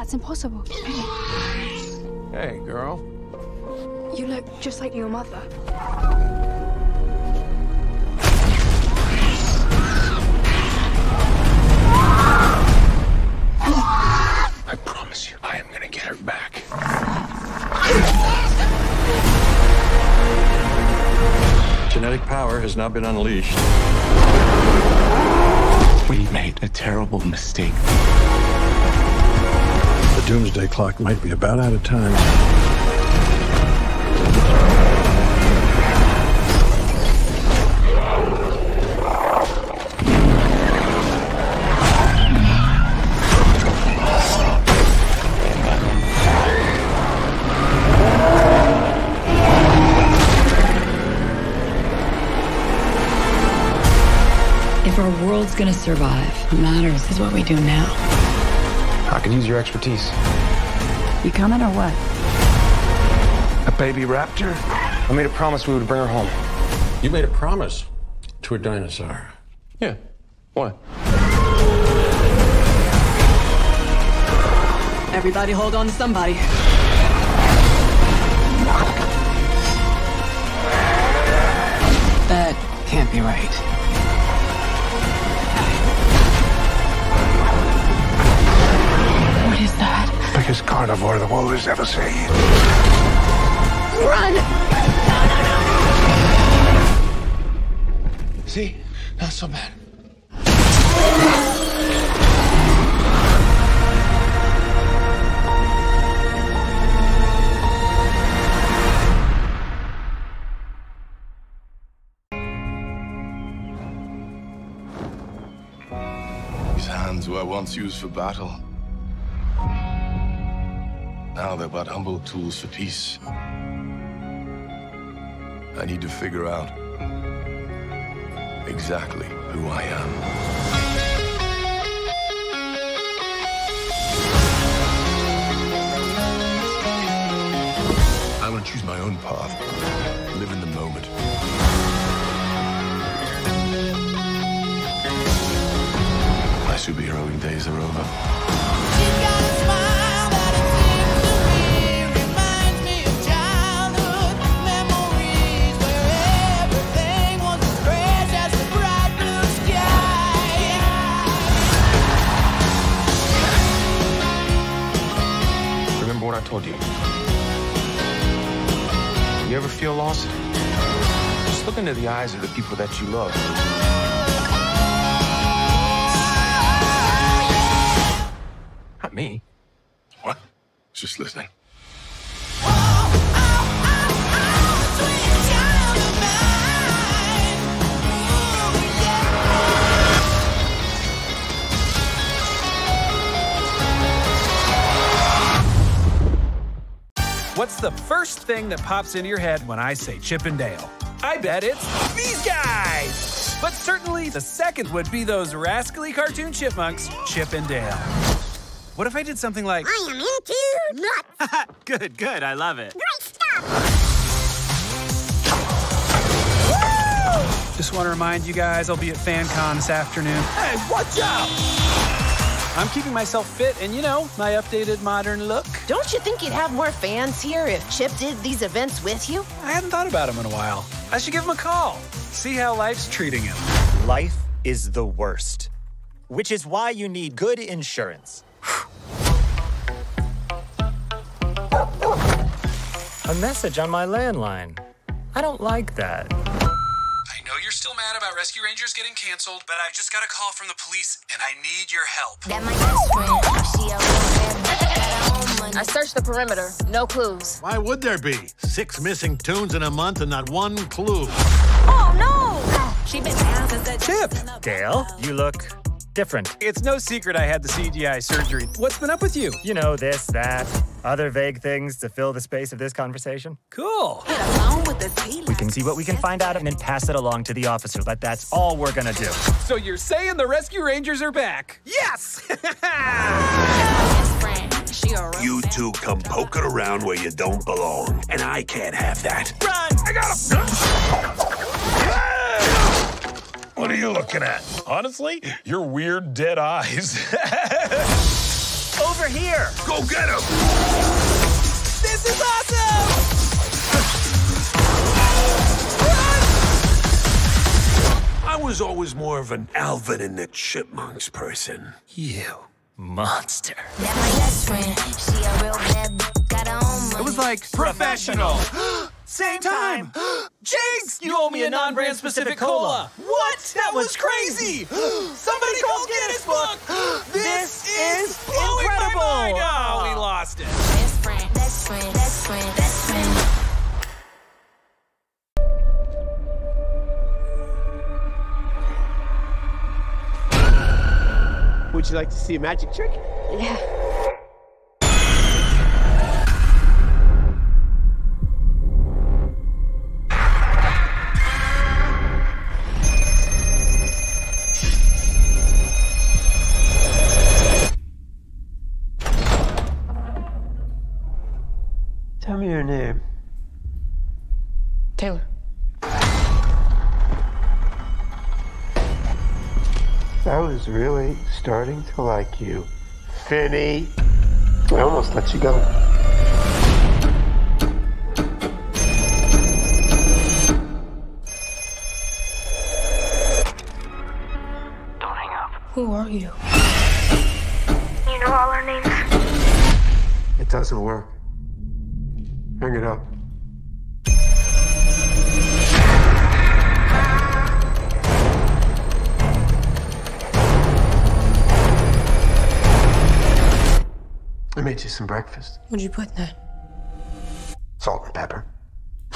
that's impossible. Hey, girl. You look just like your mother. I promise you, I am gonna get her back. Genetic power has now been unleashed. We made a terrible mistake. The doomsday clock might be about out of time. If our world's gonna survive, what matters is what we do now. I could use your expertise. You coming or what? A baby raptor? I made a promise we would bring her home. You made a promise to a dinosaur. Yeah. What? Everybody hold on to somebody. That can't be right. Biggest carnivore the world has ever seen. Run! See? Not so bad. These hands were once used for battle. Now they're but humble tools for peace. I need to figure out exactly who I am. I want to choose my own path, live in the moment. My superheroing days are over. Into the eyes of the people that you love. Not me. What? Just listening. What's the first thing that pops into your head when I say Chip and Dale? I bet it's these guys! But certainly the second would be those rascally cartoon chipmunks, Chip and Dale. What if I did something like, I am into nuts. good, good, I love it. Great stuff. Just want to remind you guys I'll be at FanCon this afternoon. Hey, watch out! I'm keeping myself fit and, you know, my updated modern look. Don't you think you'd have more fans here if Chip did these events with you? I hadn't thought about him in a while. I should give him a call, see how life's treating him. Life is the worst, which is why you need good insurance. A message on my landline. I don't like that. I know you're still mad about Rescue Rangers getting canceled, but I've just got a call from the police and I need your help. That my best friend. She always said that her own money. I searched the perimeter. No clues. Why would there be? Six missing tunes in a month and not one clue. Oh no! She been down since that Chip! Dale, you look different. It's no secret I had the CGI surgery. What's been up with you? You know, this, that, other vague things to fill the space of this conversation. Cool. We can see what we can find out and then pass it along to the officer, but that's all we're gonna do. So you're saying the Rescue Rangers are back? Yes! You two come poking around where you don't belong, and I can't have that. Run! I got him! What are you looking at? Honestly, your weird dead eyes. Over here! Go get him! This is awesome! I was always more of an Alvin and the Chipmunks person. You monster. That my best friend. She a real bad b- got her own money. It was like professional. Same time. Jinx, you owe me a non-brand specific cola. What? That was crazy. Somebody called Guinness Book. This is incredible. Oh, we lost it. Best friend, best friend, best friend, best friend. Would you like to see a magic trick? Yeah. I was really starting to like you. Finney. I almost let you go. Don't hang up. Who are you? You know all our names? It doesn't work. Hang it up. I made you some breakfast. What'd you put in that? Salt and pepper.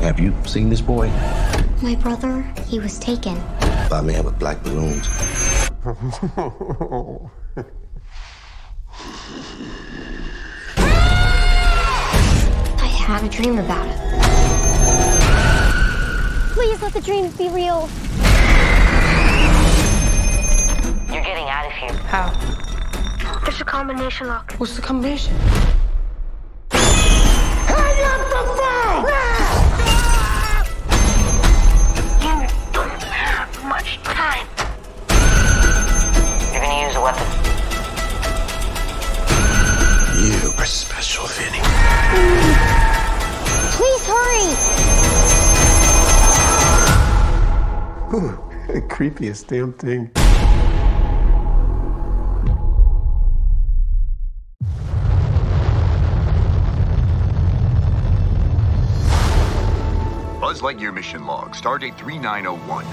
Have you seen this boy? My brother, he was taken. By man with black balloons. I had a dream about it. Please let the dreams be real. Getting out of here. How? There's a combination lock. What's the combination? Hang up the phone! You don't have much time. You're gonna use a weapon. You are special, Finney. Please hurry. the creepiest damn thing. Buzz Lightyear mission log, stardate 3901.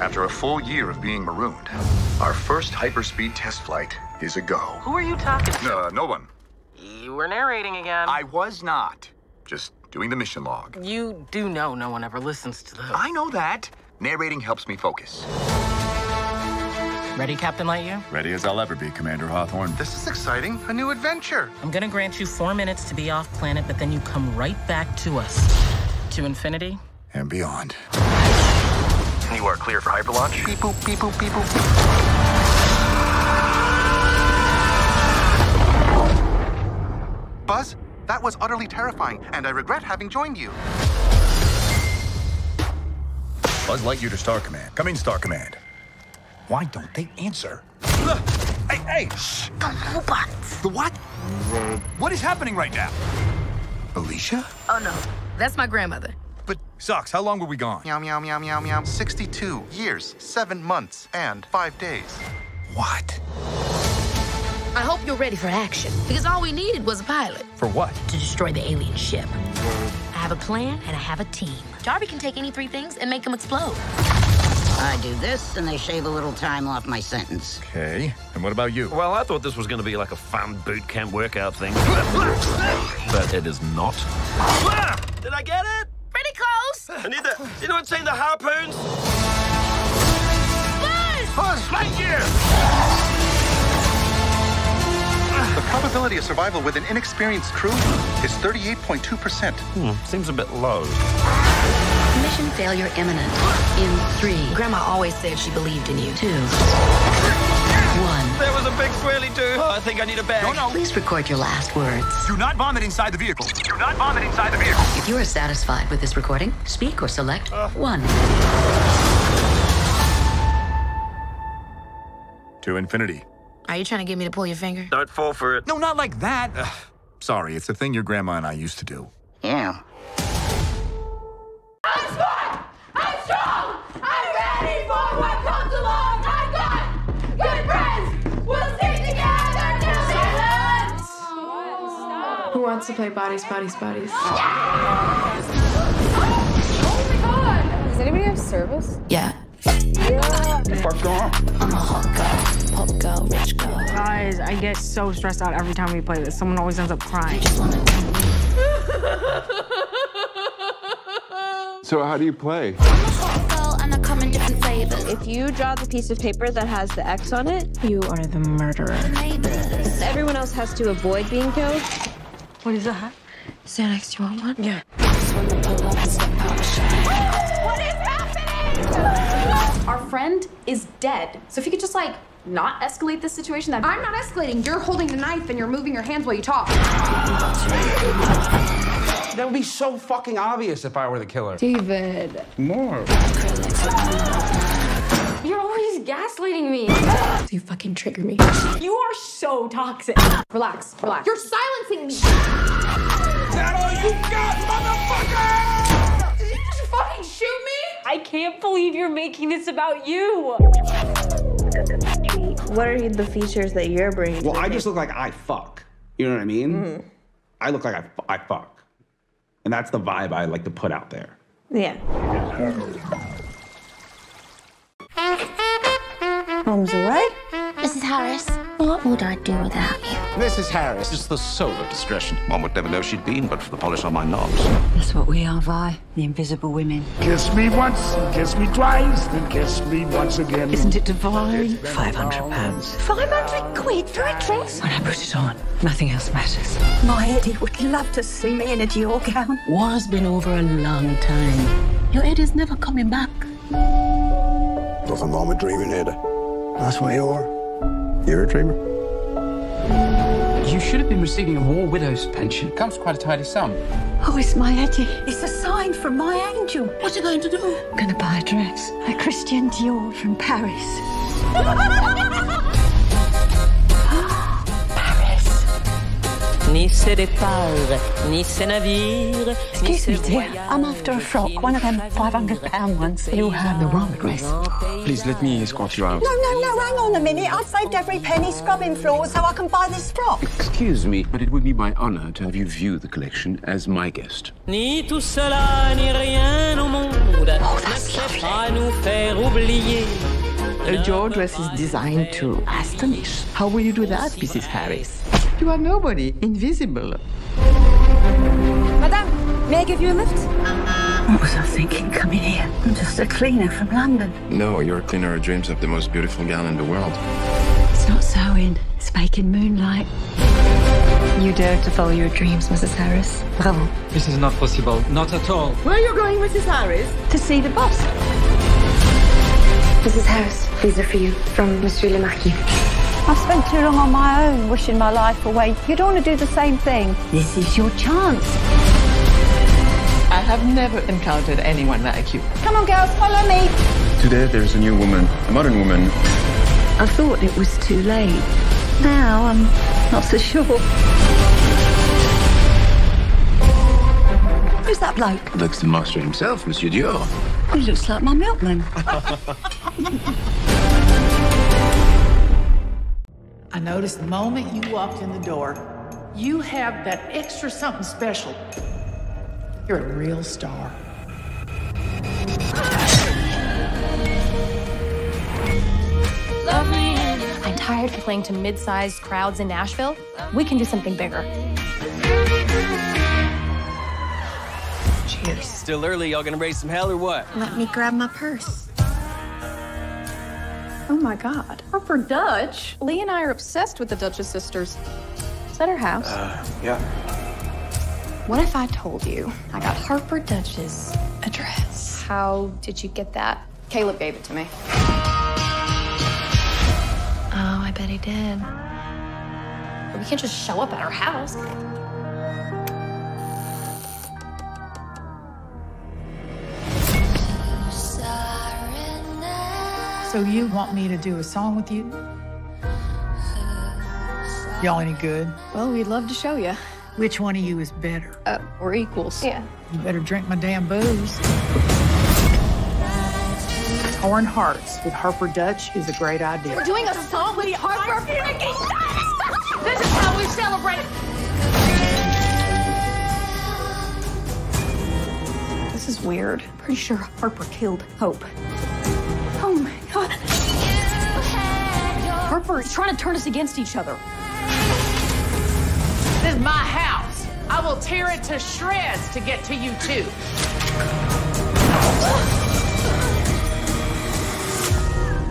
After a full year of being marooned, our first hyperspeed test flight is a go. Who are you talking to? Uh, no one. You were narrating again. I was not. Just doing the mission log. You do know no one ever listens to those. I know that. Narrating helps me focus. Ready, Captain Lightyear? Ready as I'll ever be, Commander Hawthorne. This is exciting. A new adventure. I'm gonna grant you four minutes to be off planet, but then you come right back to us. To infinity and beyond. You are clear for hyperlaunch. Beep boop, beep boop, beep boop. Buzz, that was utterly terrifying, and I regret having joined you. Buzz Lightyear to Star Command. Come in, Star Command. Why don't they answer? Hey, hey! Shh. The robots. The what? What is happening right now? Alisha? Oh no, that's my grandmother. But, Sox, how long were we gone? Meow, meow, meow, meow, meow. 62 years, 7 months, and 5 days. What? I hope you're ready for action, because all we needed was a pilot For what? to destroy the alien ship. I have a plan and I have a team. Darby can take any three things and make them explode. I do this, and they shave a little time off my sentence. Okay. And what about you? Well, I thought this was going to be like a fun boot camp workout thing. but it is not. Did I get it? Pretty close. I need the. Anyone seen the harpoons? Buzz! Buzz Lightyear! The probability of survival with an inexperienced crew is 38.2%. Hmm, seems a bit low. Mission failure imminent. In three. Grandma always said she believed in you. Two. One. There was a big swirly too. I think I need a bag. No, no. Please record your last words. Do not vomit inside the vehicle. Do not vomit inside the vehicle. If you are satisfied with this recording, speak or select uh. one. To infinity. Are you trying to get me to pull your finger? Don't fall for it. No, not like that. Ugh, sorry, it's a thing your grandma and I used to do. Yeah. Wants to play bodies, bodies, bodies? Does anybody have service? Yeah. What's going on? I'm a hot girl, pop girl, rich girl. Guys, I get so stressed out every time we play this. Someone always ends up crying. So how do you play? If you draw the piece of paper that has the X on it, you are the murderer. Everyone else has to avoid being killed. What is that? Xanax, you want one? Yeah. What is happening? Our friend is dead. So if you could just like not escalate this situation, that I'm not escalating. You're holding the knife and you're moving your hands while you talk. That would be so fucking obvious if I were the killer. David. More. You're always gaslighting me. You fucking trigger me. You are so toxic. Relax, relax. You're silencing me. That all you got, motherfucker? Did you just fucking shoot me? I can't believe you're making this about you. What are the features that you're bringing? Well, I just look like I fuck. You know what I mean? Mhm. I look like I, I fuck. And that's the vibe I like to put out there. Yeah. Home's away. Mrs. Harris, what would I do without you? Mrs. Harris. is the soul of discretion. One would never know she'd been but for the polish on my knobs. That's what we are, Vi. The invisible women. Kiss me once, kiss me twice, then kiss me once again. Isn't it divine? Five hundred pounds. Five hundred quid for a dress? When I put it on, nothing else matters. My Eddie would love to see me in a Dior gown. War's been over a long time. Your Eddie's never coming back. Nothing wrong with dreaming, Ada. That's what you are. You're a dreamer. You should have been receiving a war widow's pension. It Comes quite a tidy sum. Oh, it's my Eddie. It's a sign from my angel. What's he going to do? I'm Gonna buy a dress. A Christian Dior from Paris. Ni ses départs, ni ses navires, ni Excuse me, dear. I'm after a frock, one of them 500 pound ones. You have the wrong dress. Please let me escort you out. No, no, no, hang on a minute. I've saved every penny scrubbing floors so I can buy this frock. Excuse me, but it would be my honor to have you view the collection as my guest. Ni tout cela, ni rien au monde oh, ne sait pas nous. Your dress is designed to astonish. How will you do that, Mrs. Harris? You are nobody, invisible. Madame, may I give you a lift? What was I thinking coming here? I'm just a cleaner from London. No, you're a cleaner who dreams of the most beautiful gal in the world. It's not sewing, it's making moonlight. You dare to follow your dreams, Mrs. Harris. Bravo. This is not possible. Not at all. Where are you going, Mrs. Harris? To see the boss. Mrs. Harris, these are for you from Monsieur le Marquis. I've spent too long on my own, wishing my life away. You don't want to do the same thing. This is your chance. I have never encountered anyone like you. Come on, girls, follow me. Today there's a new woman, a modern woman. I thought it was too late. Now I'm not so sure. Who's that bloke? Looks the master himself, Monsieur Dior. He looks like my milkman. I noticed the moment you walked in the door, you have that extra something special. You're a real star. I'm tired of playing to mid-sized crowds in Nashville. We can do something bigger. Cheers. Still early. Y'all gonna raise some hell or what? Let me grab my purse. Oh my God. Harper Dutch? Lee and I are obsessed with the Dutch sisters. Is that her house? Uh, yeah. What if I told you I got Harper Dutch's address? How did you get that? Caleb gave it to me. Oh, I bet he did. But we can't just show up at our house. So you want me to do a song with you? Y'all any good? Well, we'd love to show you. Which one of you is better? Uh, we're equals. Yeah. You better drink my damn booze. Torn Hearts with Harper Dutch is a great idea. We're doing a song with Harper freaking Dutch! This is how we celebrate. This is weird. Pretty sure Harper killed Hope. Harper is trying to turn us against each other. This is my house. I will tear it to shreds to get to you too.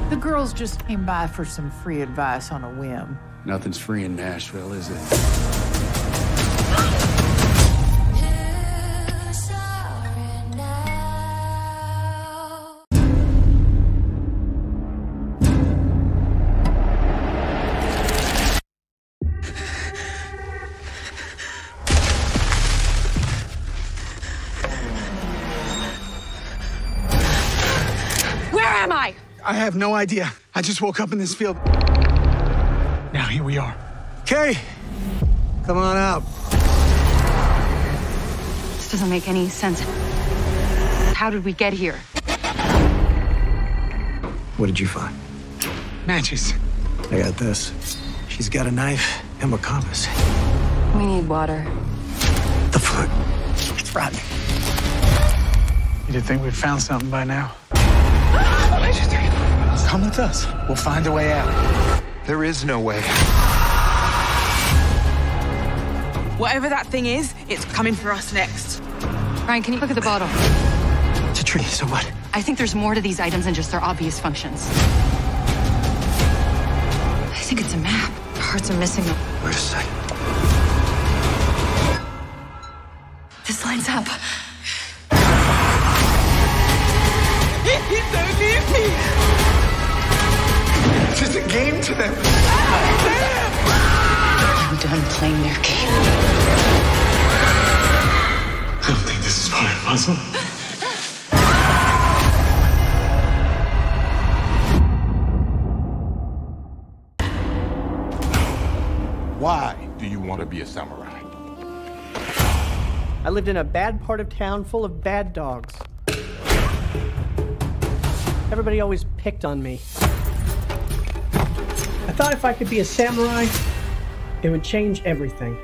The girls just came by for some free advice on a whim. Nothing's free in Nashville, is it? Am I? I have no idea. I just woke up in this field. Now here we are. Okay, come on out. This doesn't make any sense. How did we get here? What did you find? Matches. I got this. She's got a knife and a compass. We need water. The foot. It's rotten. You'd think we'd found something by now. Come with us. We'll find a way out. There is no way. Whatever that thing is, it's coming for us next. Ryan, can you look at the bottle? It's a tree, so what? I think there's more to these items than just their obvious functions. I think it's a map. Parts are missing. Wait a second. This lines up. Me! It's just a game to them. I'm done playing their game. I don't think this is part of the puzzle. Why do you want to be a samurai? I lived in a bad part of town full of bad dogs. Everybody always picked on me. I thought if I could be a samurai, it would change everything.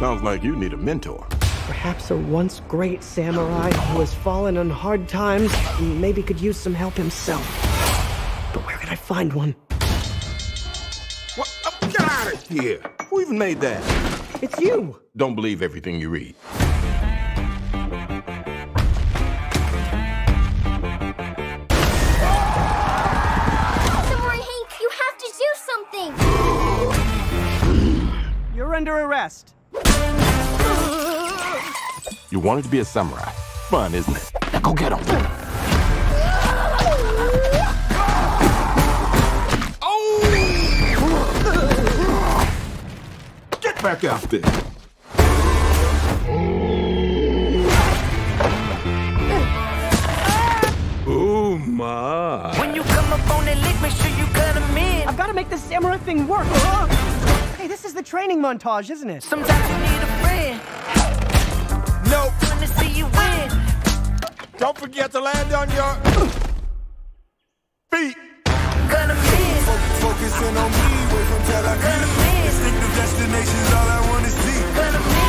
Sounds like you need a mentor. Perhaps a once great samurai who has fallen on hard times and maybe could use some help himself. But where could I find one? What? Oh, get out of here! Who even made that? It's you! Don't believe everything you read. Under arrest. You wanted to be a samurai. Fun, isn't it? Now go get him. Oh! Get back out there. Oh my. When you come up on that lick, make sure you cut him in. I've got to make this samurai thing work. Hey, this is the training montage, isn't it? Sometimes you need a friend. Nope. Want to see you win. Don't forget to land on your feet. Cut him in. Focusing on me, wait until I Cut him in. Distinctive destinations, all I want to see. Cut him in.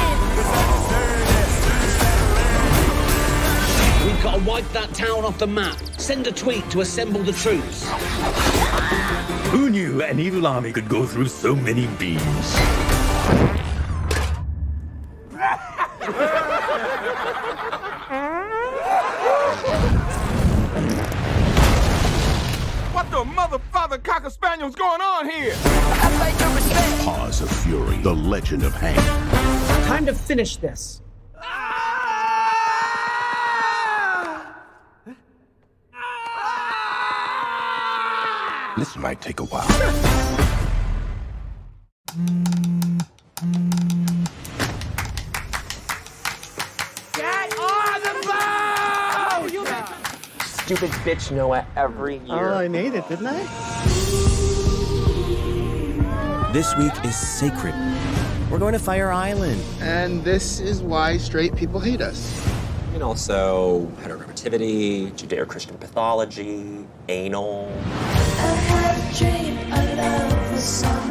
We've got to wipe that town off the map. Send a tweet to assemble the troops. Who knew an evil army could go through so many beams? What the mother, father, cocker spaniel's going on here? Paws of Fury, the legend of Hank. Time to finish this. This might take a while. Get on the boat! You Stupid bitch Noah every year. Oh, I made it, didn't I? This week is sacred. We're going to Fire Island. And this is why straight people hate us. And also heteronormativity, Judeo Christian pathology, anal.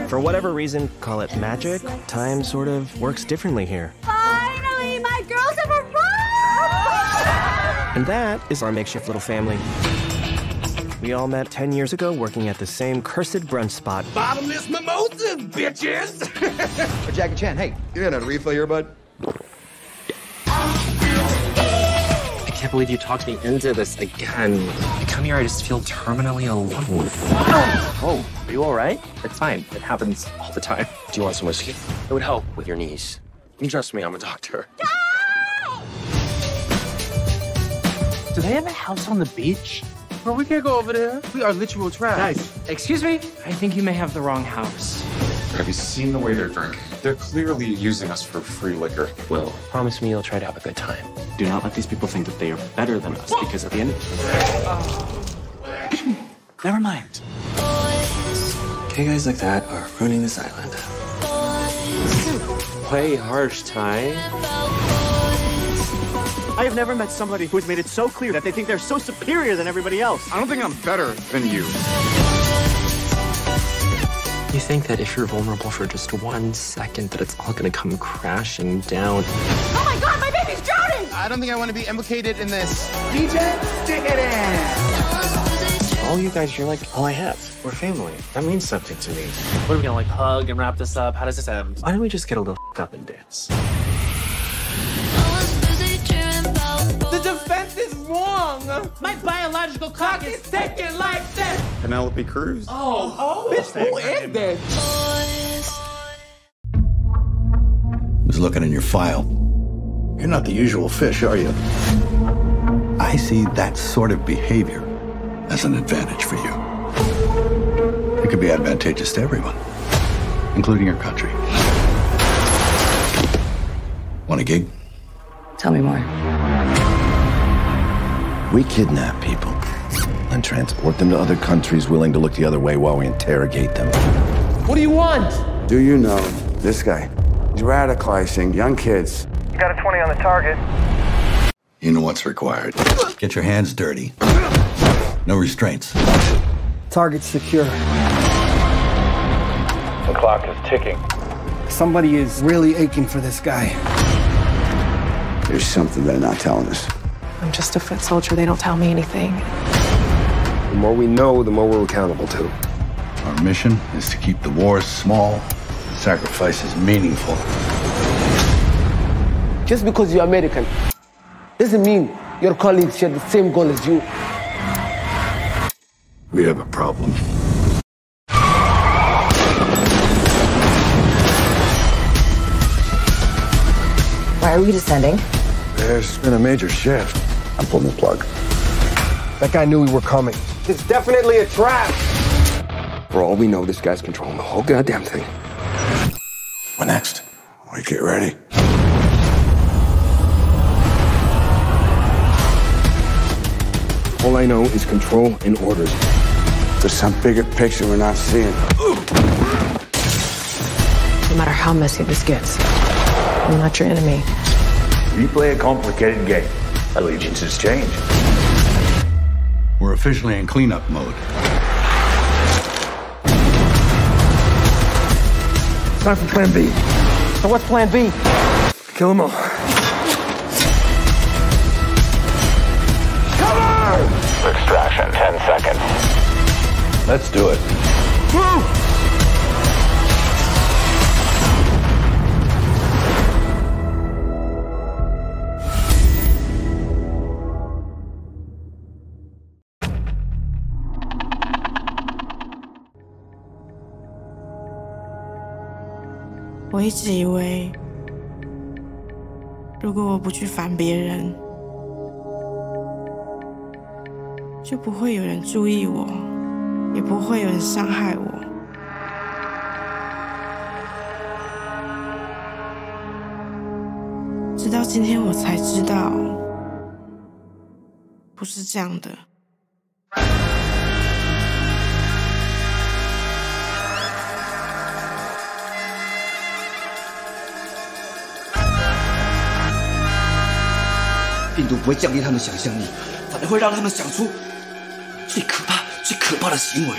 For whatever reason, call it magic, time sort of works differently here. Finally, my girls have arrived! And that is our makeshift little family. We all met 10 years ago working at the same cursed brunch spot. Bottomless mimosas, bitches! Or Jackie Chan, hey, you gonna refill your bud? Can't believe you talked me into this again. I come here, I just feel terminally alone. Oh, are you all right? It's fine. It happens all the time. Do you want some whiskey? It would help with your knees. You trust me, I'm a doctor. Do they have a house on the beach? Bro, we can't go over there. We are literal trash. Guys, excuse me? I think you may have the wrong house. Have you seen the way they're drinking? They're clearly using us for free liquor. Will, promise me you'll try to have a good time. Do not let these people think that they are better than us, because at the end of Never mind. Okay, guys like that are ruining this island. Play harsh, Ty. I have never met somebody who has made it so clear that they think they're so superior than everybody else. I don't think I'm better than you. You think that if you're vulnerable for just one second, that it's all gonna come crashing down. Oh my god, my baby's drowning! I don't think I want to be implicated in this. DJ, stick it in! All you guys, you're like all I have. We're family. That means something to me. What are we gonna like hug and wrap this up? How does this end? Why don't we just get a little up and dance? Wrong! My biological clock is ticking like this! Penelope Cruz. Oh, oh, bitch, who is this? was looking in your file. You're not the usual fish, are you? I see that sort of behavior as an advantage for you. It could be advantageous to everyone, including your country. Want a gig? Tell me more. We kidnap people and transport them to other countries willing to look the other way while we interrogate them. What do you want? Do you know this guy? He's radicalizing young kids. You got a 20 on the target. You know what's required. Get your hands dirty. No restraints. Target secure. The clock is ticking. Somebody is really aching for this guy. There's something they're not telling us. I'm just a foot soldier. They don't tell me anything. The more we know, the more we're accountable to. Our mission is to keep the war small, the sacrifices meaningful. Just because you're American doesn't mean your colleagues share the same goal as you. We have a problem. Why are we descending? There's been a major shift. I'm pulling the plug. That guy knew we were coming. It's definitely a trap. For all we know, this guy's controlling the whole goddamn thing. What next? We get ready. All I know is control and orders. There's some bigger picture we're not seeing. No matter how messy this gets, I'm not your enemy. You play a complicated game. Allegiances change. We're officially in cleanup mode. Time for plan B. So what's plan B? Kill them all. Extraction, 10 seconds. Let's do it. "我一直以为，如果我不去烦别人，就不会有人注意我，也不会有人伤害我。直到今天，我才知道，不是这样的。病毒不会降低他们想象力，反而会让他们想出最可怕、最可怕的行为。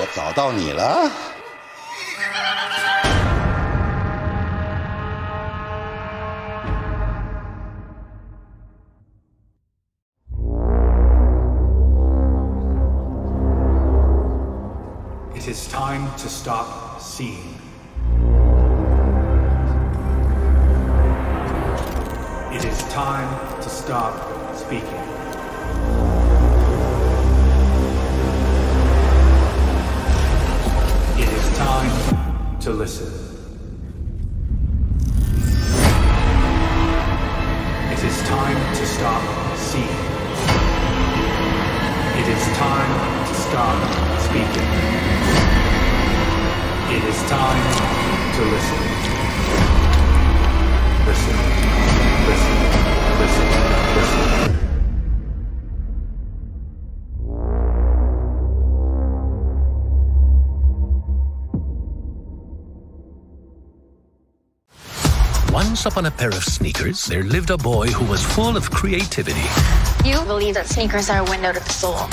我找到你了。Time to stop seeing. It is time to stop speaking. It is time to listen. It is time to stop seeing. It is time to stop speaking. It is time to listen. Listen, listen, listen, listen. Once upon a pair of sneakers, there lived a boy who was full of creativity. You believe that sneakers are a window to the soul.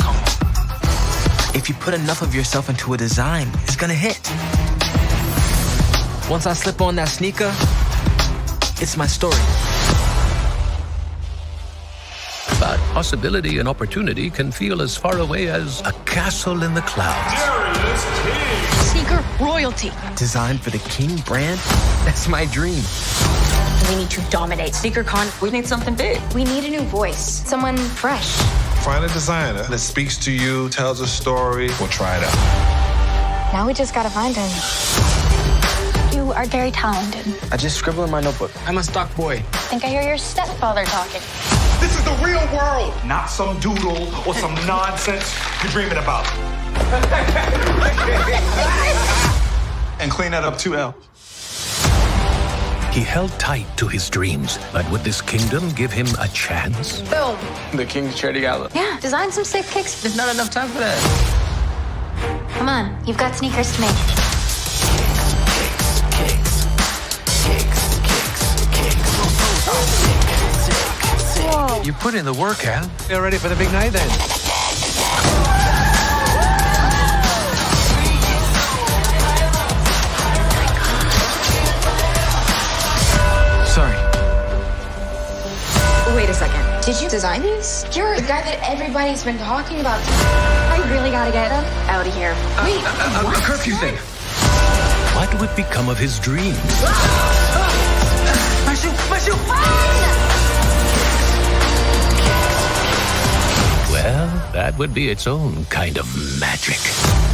If you put enough of yourself into a design, it's gonna hit. Once I slip on that sneaker, it's my story. But possibility and opportunity can feel as far away as a castle in the clouds. Sneaker royalty. Designed for the King brand? That's my dream. We need to dominate SneakerCon. We need something big. We need a new voice. Someone fresh. Find a designer that speaks to you, tells a story. We'll try it out. Now we just gotta find him. You are very talented. I just scribble in my notebook. I'm a stock boy. I think I hear your stepfather talking. This is the real world, not some doodle or some nonsense you're dreaming about. And clean that up too, L. He held tight to his dreams, but would this kingdom give him a chance? Boom. The King's Charity Gala. Yeah, design some sick kicks. There's not enough time for that. Come on, you've got sneakers to make. You put in the work, Al. You're ready for the big night then. Sorry. Wait a second. Did you design these? You're the guy that everybody's been talking about. I really gotta get him out of here. Wait, uh, uh, uh, A, a curfew thing. What would become of his dreams? My shoe! My shoe! Well, that would be its own kind of magic.